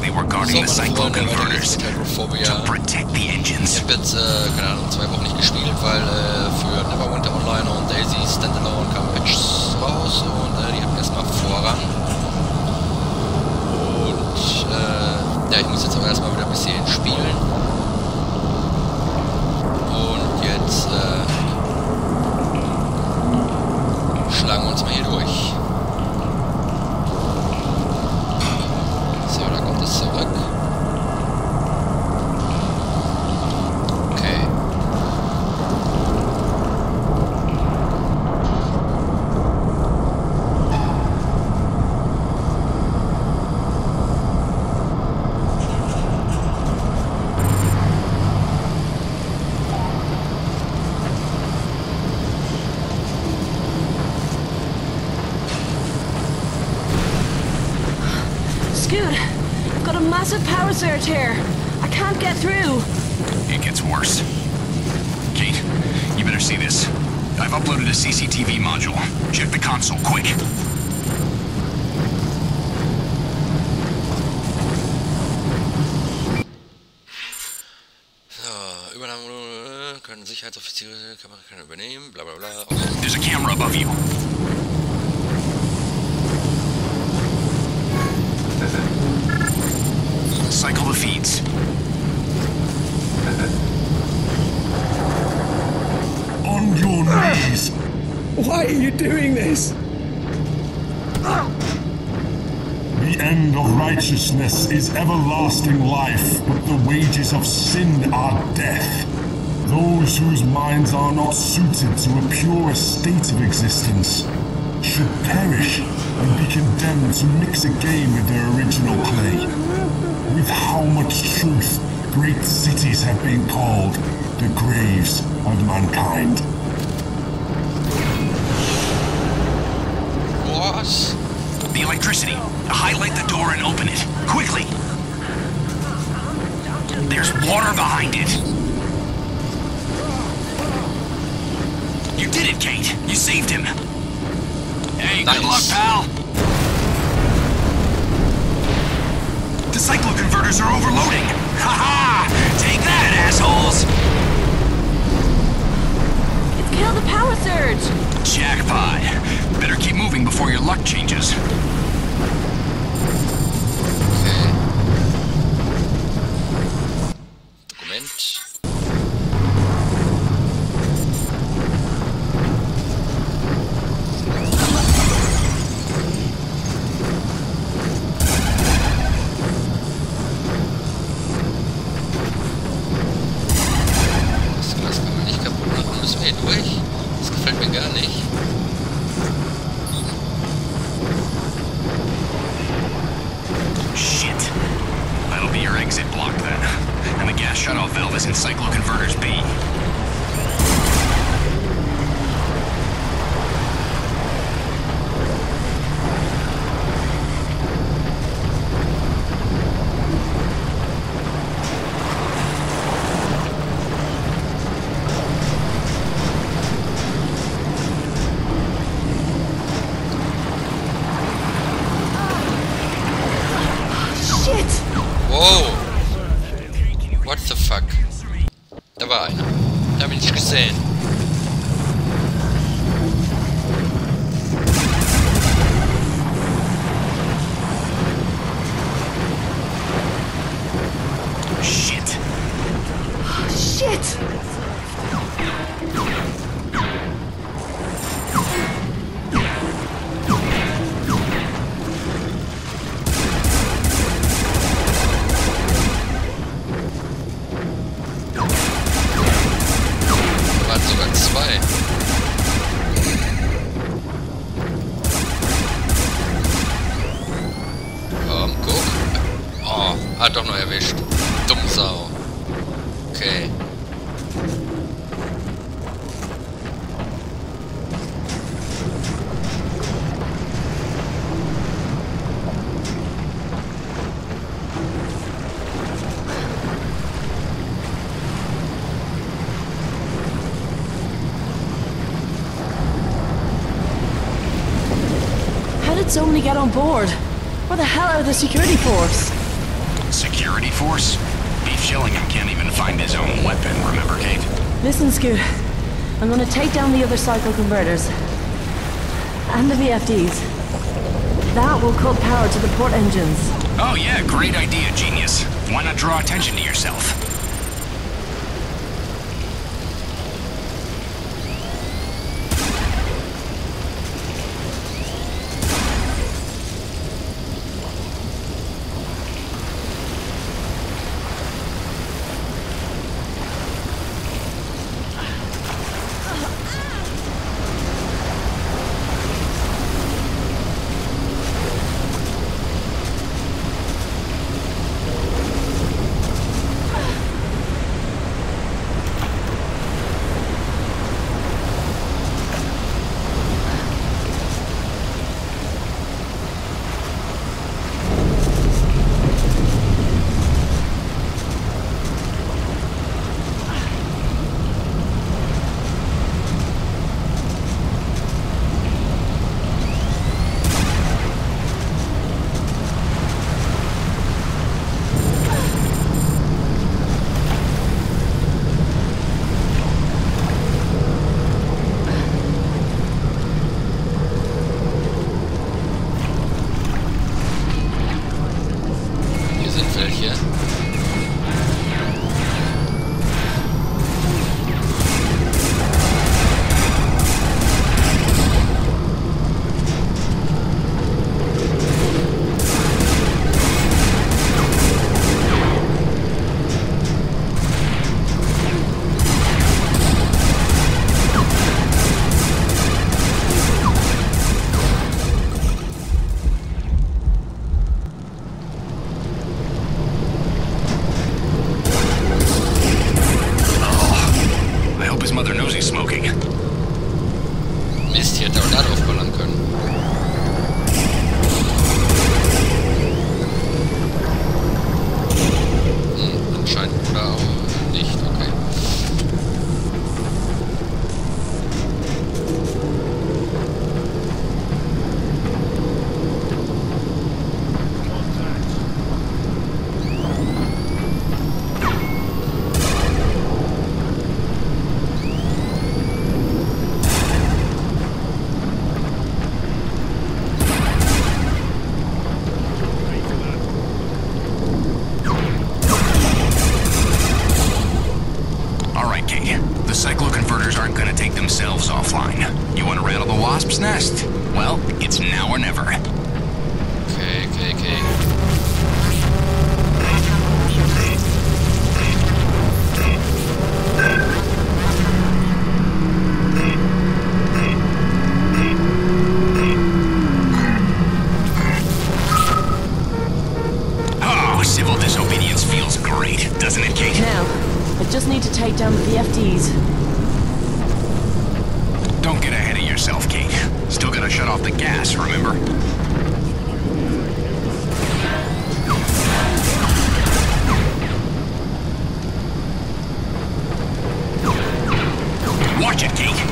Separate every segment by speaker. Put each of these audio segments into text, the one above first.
Speaker 1: they were guarding the cyclone converters. To protect the
Speaker 2: Ich
Speaker 1: engines.
Speaker 2: habe jetzt, äh, keine Ahnung, zwei Wochen nicht gespielt, weil äh, für Neverwinter Online und Daisy Standalone kamen Patches raus und äh, die hatten erstmal Vorrang. Und äh, ja, ich muss jetzt auch erstmal wieder ein bisschen spielen. Und jetzt äh, schlagen wir uns mal hier durch.
Speaker 3: Scoot, got a massive power surge here. I can't get through.
Speaker 1: It gets worse. Kate, you better see this. I've uploaded a CCTV module. Check the console, quick.
Speaker 2: Übernahme äh, können Sicherheitsoffiziere, Kamera kann übernehmen, bla bla bla.
Speaker 1: There's a camera above you. Cycle the feeds.
Speaker 4: On your knees.
Speaker 5: Why are you doing this?
Speaker 4: The end of righteousness is everlasting life, but the wages of sin are death. Those whose minds are not suited to a pure state of existence should perish and be condemned to mix again with their original clay. With how much truth great cities have been called the graves of mankind.
Speaker 2: Was?
Speaker 1: The electricity. Highlight the door and open it. Quickly. There's water behind it. You did it, Kate. You saved him. Hey, good luck, pal. The cyclo converters are overloading. Ha ha! Take that, assholes!
Speaker 3: It's killed the power surge.
Speaker 1: Jackpot. Better keep moving before your luck changes.
Speaker 2: Gar nicht. Hat doch noch erwischt. Okay.
Speaker 3: How did so many get on board? Where the hell are the security force?
Speaker 1: Security force? Beef Shillingham can't even find his own weapon, remember, Kate?
Speaker 3: Listen, Scoot. I'm gonna take down the other cyclo converters. And the VFDs. That will cut power to the port engines.
Speaker 1: Oh yeah, great idea, genius. Why not draw attention to yourself? Hope his mother knows he's smoking.
Speaker 2: Mist, hier hätte auch können.
Speaker 1: Shut off the gas, remember? Watch it, Kate.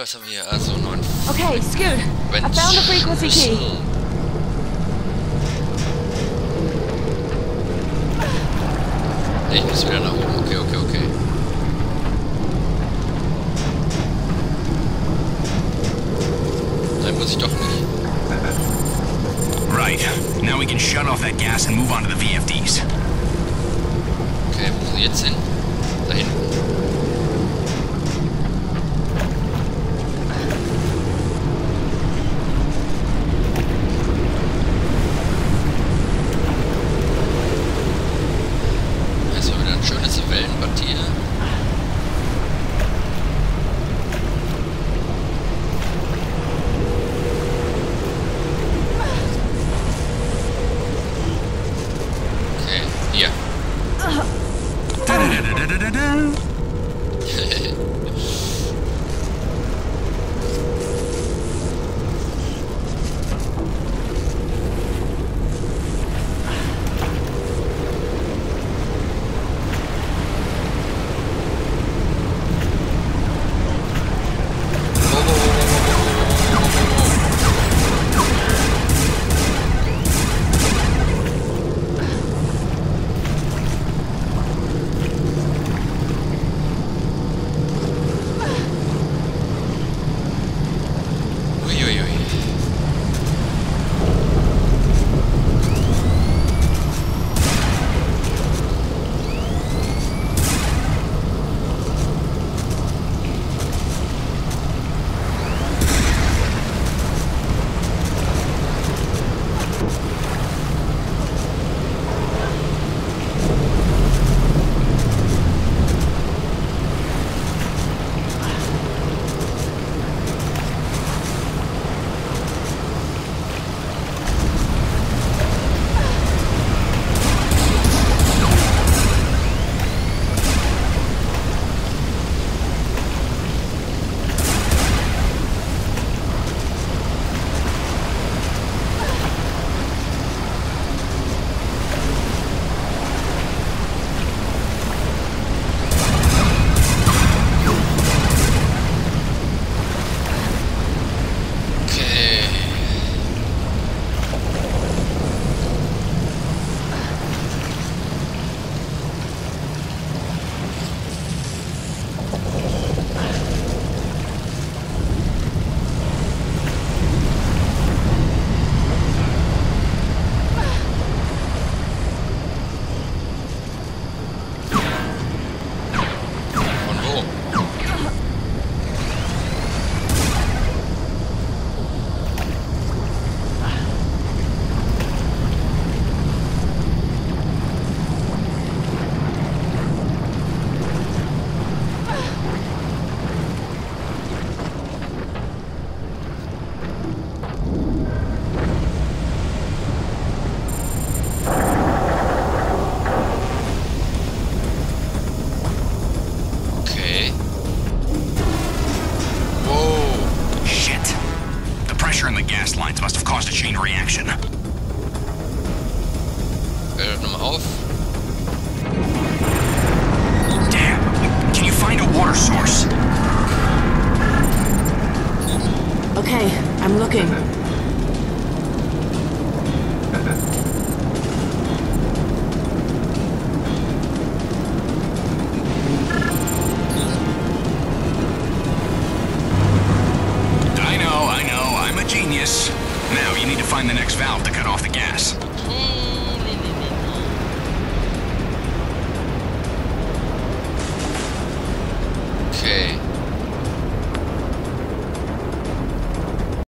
Speaker 2: Was haben wir hier? Also neun
Speaker 3: Okay, Scoot. I found the frequency key.
Speaker 2: Ich muss wieder nach oben. Okay, okay, okay. Nein, muss ich doch nicht.
Speaker 1: Right. Now we can shut off that gas and move on to the VFDs.
Speaker 2: Okay, wo muss ich jetzt hin? Da hinten.
Speaker 1: Reaction.